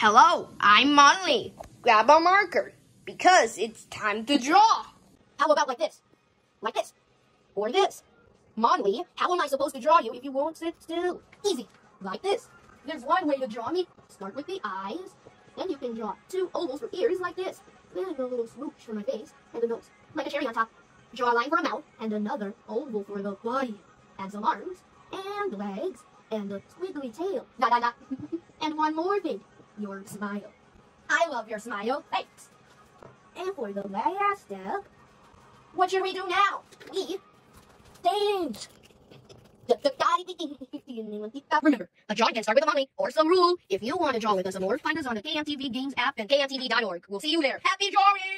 Hello, I'm Monly. Grab a marker because it's time to draw. How about like this? Like this. Or this. Monly, how am I supposed to draw you if you won't sit still? Easy. Like this. There's one way to draw me. Start with the eyes. Then you can draw two ovals for ears like this. Then a little smooch for my face and the nose. Like a cherry on top. Draw a line for a mouth and another oval for the body. And some arms and legs and a squiggly tail. Da da da. and one more thing. Your smile. I love your smile. Thanks. And for the last step, what should we do now? We dance. Remember, a drawing can start with a money or some rule. If you want to draw with us some more, find us on the KMTV Games app and KMTV.org. We'll see you there. Happy drawing!